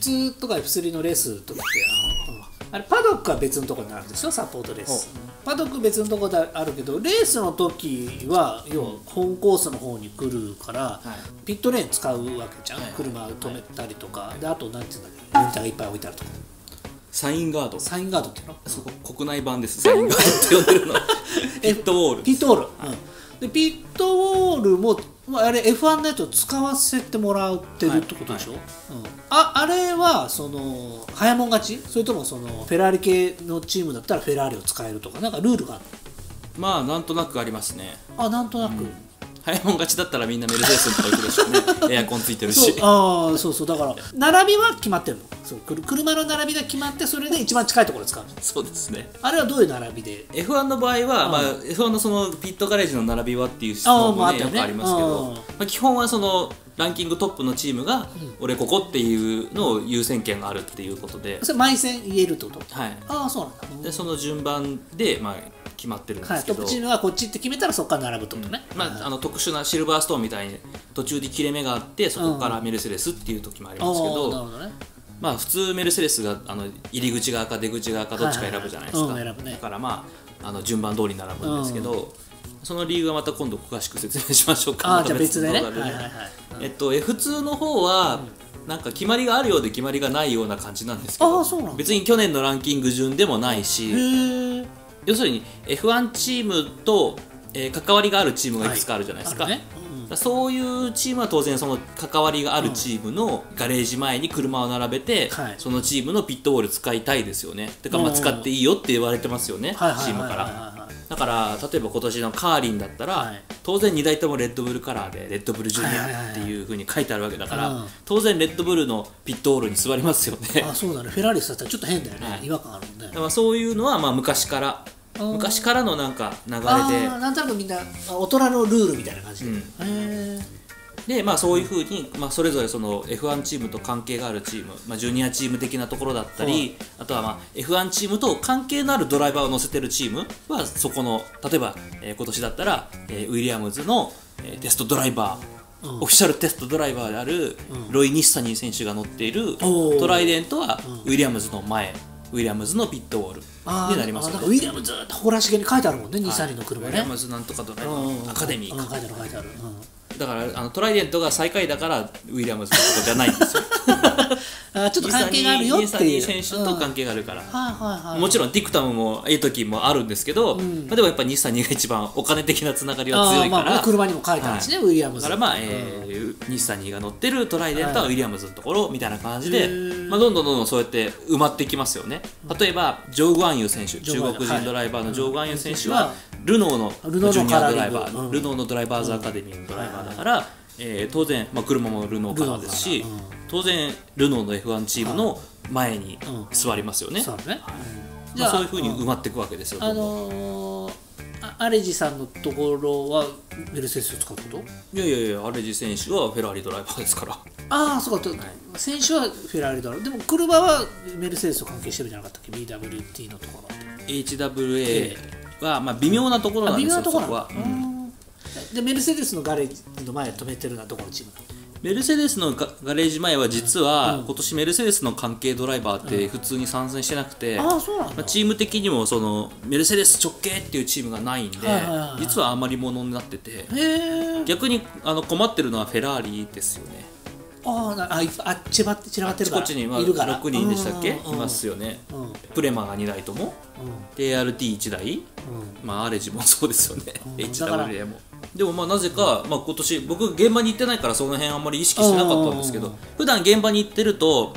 F2 とか F3 のレースとかってあの、うんあれパドックは別のところにあるでしょ？サポートレース。パドック別のところであるけどレースの時は要は本コースの方に来るから、ピットレーン使うわけじゃん、はい。車止めたりとか、であとなんていうんだっけ？モニターがいっぱい置いてあるとか。サインガード。サインガードっていうの？そこ国内版です。サインガードって呼んでるの。ピットウォールピットウォール、うん。でピットウォールもまああれ F1 のやつを使わせてもらってるってことでしょ、うん、ああれはその早もん勝ち？それともそのフェラーリ系のチームだったらフェラーリを使えるとか？なんかルールがあるまあなんとなくありますね。のあなんとなく、早いもん勝ちだったらみんなメルセデスのとこ行くでしょうね。エアコンついてるし。ああそうそう。だから並びは決まってるの。そうくる車の並びが決まってそれで一番近いところで使うの。そうですね。あれはどういう並びで？F1 の場合は、まあ、F1 のそのピットガレージの並びはっていう質問もねね。よくありますけど、うんまあ、基本はそのランキングトップのチームが、俺ここっていうのを優先権があるっていうことで、それ毎戦言えるってこと？はい、ああそうなんだ。でその順番で、まあ、決まってるんではい、すけど、トップチームはこっちって決めたらそこから並ぶってことね、まあ、あの特殊なシルバーストーンみたいに途中で切れ目があってそこからメルセデスっていう時もありますけど、あーなるほどね。まあ普通メルセデスがあの入り口側か出口側かどっちか選ぶじゃないですか、はいはいはいね。だからまああの順番通りに並ぶんですけど、その理由はまた今度詳しく説明しましょうか。あじゃあ別でね。はいはいはい。えっと F2 の方は、なんか決まりがあるようで決まりがないような感じなんですけど別に去年のランキング順でもないし要するに F1 チームと、えー関わりがあるチームがいくつかあるじゃないですか、あるねうんだからそういうチームは当然その関わりがあるチームのガレージ前に車を並べて、はい。そのチームのピットウォール使いたいですよね。てかまあうん使っていいよって言われてますよね、はいはいはいチームから。はいはいはいだから例えば今年のカーリンだったら、はい。当然2台ともレッドブルカラーでレッドブルジュニはいはいはいはい。アっていうふうに書いてあるわけだから、うん。当然レッドブルのピットウォールに座りますよね。あそうだね。フェラーリだったらちょっと変だよね、はい。違和感あるもんね。だからそういうのはまあ昔からうん。昔からのなんか流れで。なんとなくみんなあ大人のルールみたいな感じで、うん。へえでまあそういうふうに、まあ、それぞれその F1 チームと関係があるチーム、まあ、ジュニアチーム的なところだったり、あとはまあ F1 チームと関係のあるドライバーを乗せてるチームはそこの例えば、えー今年だったら、えーウィリアムズの、えーテストドライバー、うん。オフィシャルテストドライバーである、ロイ・ニッサニー選手が乗っているトライデントはウィリアムズの前、ウィリアムズのピットウォール。になりますよねウィリアムずっと誇らしげに書いてあるもんね、2、3人の車ね。ウィリアムズなんとかドライバうん。うん。ーアカデミーか。うん書いてある書いてある、だからあのトライデントが最下位だからウィリアムズのことじゃないんですよ、あちょっと関係があるよっていう。選手と関係があるから、はいはいはい。もちろんティクタムもいい時もあるんですけど、ん。まあ、でもやっぱ日産にが一番お金的なつながりは強いから、まあ、車にも書いてあるしね、ウィリアムズだからまあ、えー日産にが乗ってるトライデントはウィリアムズのところみたいな感じで、まあ、どんどんどんどんそうやって埋まってきますよね。例えばジョー・グアンユー選手中国人ドライバーのジョー・グアンユー選手はいはルノーのジュニアドライバー、うん。ルノーのドライバーズアカデミーのドライバーだから、えー当然、まあ、車もルノーカラーですし、ルノーカラー当然ルノーの F1 チームの前に座りますよね、そうだね、まあ、そういうふうに埋まっていくわけですよ、あのーあアレジさんのところはメルセデスを使うこと？いやいやいやアレジ選手はフェラーリドライバーですから。ああそうか、選手はフェラーリだろうでも車はメルセデスと関係してるじゃなかったっけ？BWT のところ HWA は、まあ、微妙なところあなんですよ微妙なところそこは、うんでメルセデスのガレージの前に止めてるのはどこのチームなの？メルセデスのガガレージ前は実は、今年メルセデスの関係ドライバーって普通に参戦してなくて、チーム的にもそのメルセデス直系っていうチームがないんで、実は余り物になってて逆にあの困ってるのはフェラーリですよね。ああなあいっぱいあ散らばって散らばってあちるから。こちにまあいるから。6人でしたっけ？いますよね。プレマが2台とも。で ART1 台。うん。まあアレジもそうですよね。うん。HWA もでもまあなぜか、まあ、今年僕現場に行ってないからその辺あんまり意識してなかったんですけうん。ど普段現場に行ってると、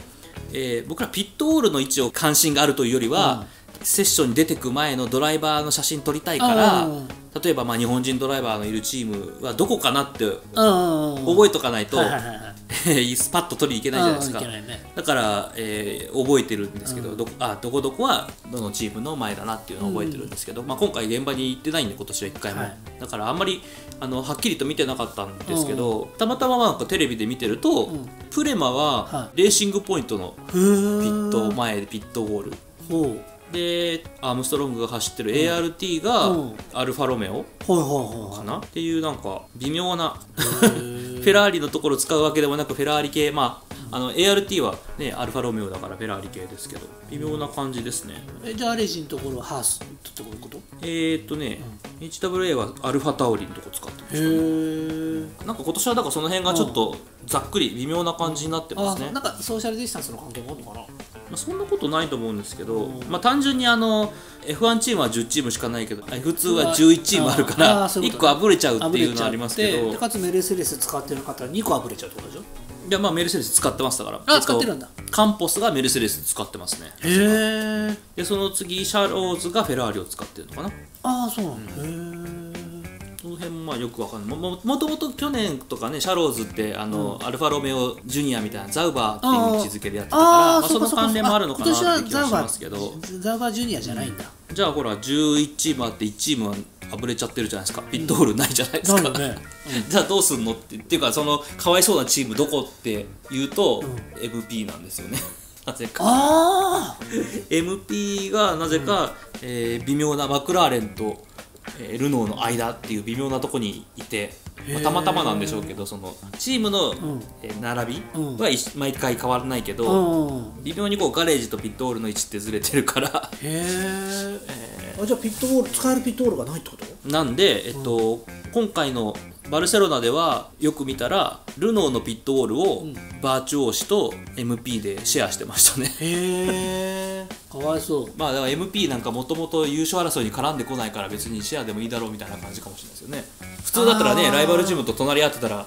えー僕らピットウォールの位置を関心があるというよりは、セッションに出てく前のドライバーの写真撮りたいからうん。例えばまあ日本人ドライバーのいるチームはどこかなって覚えとかないと、はいはいはいはい スパッと取りに行けないじゃないですか。ね。だから、えー覚えてるんですけど、どこあどこどこはどのチームの前だなっていうのを覚えてるんですけど、まあ、今回現場に行ってないんで今年は1回も、はい。だからあんまりあのはっきりと見てなかったんですけど、たまたまなんかテレビで見てると、プレマははレーシングポイントのへピット前でピットウォール。ほでアームストロングが走ってる ART がうん。アルファロメオかな？っていうなんか微妙なフェラーリのところを使うわけでもなくフェラーリ系。まああの ART はねアルファロメオだからフェラーリ系ですけど微妙な感じですね。えじゃあレジのところはハースってこういうこと？えー、っとね、HWA はアルファタオリのとこ使ってます。へえなんか今年はだからその辺がちょっとざっくり微妙な感じになってますね。あなんかソーシャルディスタンスの関係もあるのかな？まあ、そんなことないと思うんですけど、うん。まあ、単純にあの F1 チームは10チームしかないけど F2 は11チームあるから1ーそういうこと個あぶれちゃうっていうのはありますけど。でかつメルセデス使ってる方は2個あぶれちゃうってことでしょ？いやまあメルセデス使ってますだから。あ使ってるんだ。カンポスがメルセデス使ってますね。へえでその次シャローズがフェラーリを使ってるのかな。ああそうなんだ、へえその辺もまあよくわかんない。もももともと去年とかねシャローズってあの、アルファロメオジュニアみたいなザウバーっていう位置づけでやってたからまあ、その関連もあるのかなって気がしますけど。ザウバージュニアじゃないんだ、じゃあほら11チームあって1チームはあぶれちゃってるじゃないですか。ピットホールないじゃないですか、だよね、じゃあどうすんのってっていうかそのかわいそうなチームどこっていうと、MP なんですよね。なぜか。あ MP がなぜか、えー微妙なマクラーレンと、えールノーの間っていう微妙なとこにいて、まあたまたまなんでしょうけどそのチームの、ん。えー並びうん。は一毎回変わらないけあど、うん微妙にこうガレージとピットホールの位置ってずれてるから。へえあじゃあピットホール使えるピットホールがないってこと？なんで、えっと今回のバルセロナではよく見たらルノーのピットウォールをバーチュオー氏と MP でシェアしてましたね。へえかわいそう。まあだから MP なんかもともと優勝争いに絡んでこないから別にシェアでもいいだろうみたいな感じかもしれないですよね。普通だったらねライバルチームと隣り合ってたら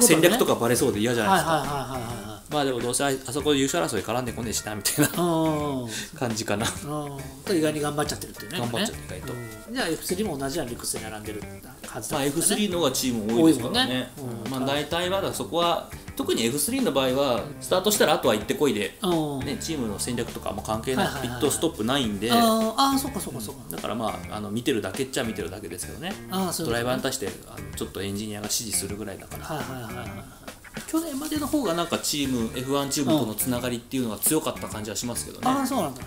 戦略とかバレそうで嫌じゃないですか、まあでもどうせああそこで優勝争い絡んでこねえしなみたいな。うん感じかな。うん意外に頑張っちゃってるっていうね。頑張っちゃって意外と。うんじゃあ F3 も同じような理屈で並んでるはずだまあ、ったんだね F3 の方がチーム多いですからね。ね。うん。まあ、大体まだそこは特に F3 の場合はスタートしたらあとは行ってこいで、うん。ね、チームの戦略とかも関係ないピットストップないんで、あー。あーそっかそっかそっか。だからまああの見てるだけっちゃ見てるだけですけどね。ああそういうことドライバーに対してあのちょっとエンジニアが指示するぐらいだから。はいはいはいはい去年までの方がなんかチーム F1 チームとのつながりっていうのが強かった感じはしますけどね、ああそうなんだ。へ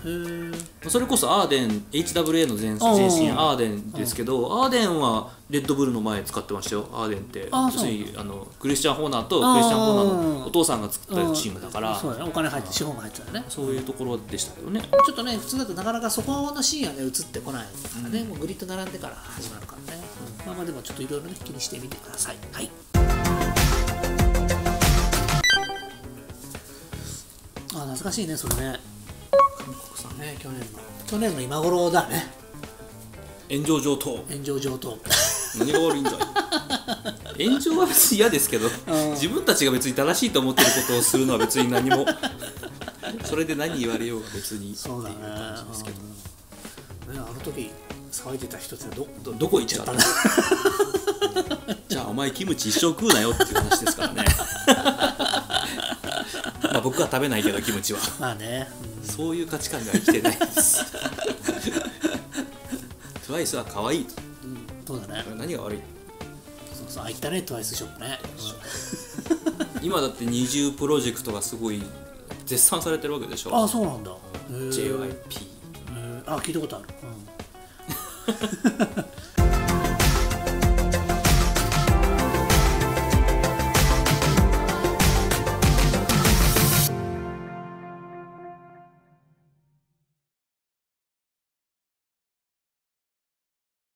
えそれこそアーデン HWA の前うん。前身アーデンですけどアーデンはレッドブルの前使ってましたよ。アーデンってあ要するにあのクリスチャン・ホーナーとクリスチャン・ホーナーのお父さんが作ったチームだから。そうだね。お金入って資本が入ってたよね。そういうところでしたけどね。ちょっとね普通だとなかなかそこのシーンはね映ってこないからね、もうグリッド並んでから始まるからね、まあまあでもちょっといろいろね気にしてみてください。はい懐かしいねそれね。韓国さんね去年の。去年の今頃だね。炎上上等。炎上上等。何が悪いんじゃい？炎上は別に嫌ですけど自分たちが別に正しいと思ってることをするのは別に何も。それで何言われようが別にそうだねっていう感じですけど。うん。ねあの時騒いでた人ってどどどこ行っちゃったの？じゃあお前キムチ一生食うなよっていう話ですからねまあ僕は食べないけどキムチは。まあね、そういう価値観では生きてないです。トゥワイスは可愛いと。うん。うん、そうだね。何が悪い？そうそうあ行ったねトワイスショップね、今だって二重プロジェクトがすごい絶賛されてるわけでしょ。ああそうなんだ。JYP あ聞いたことある、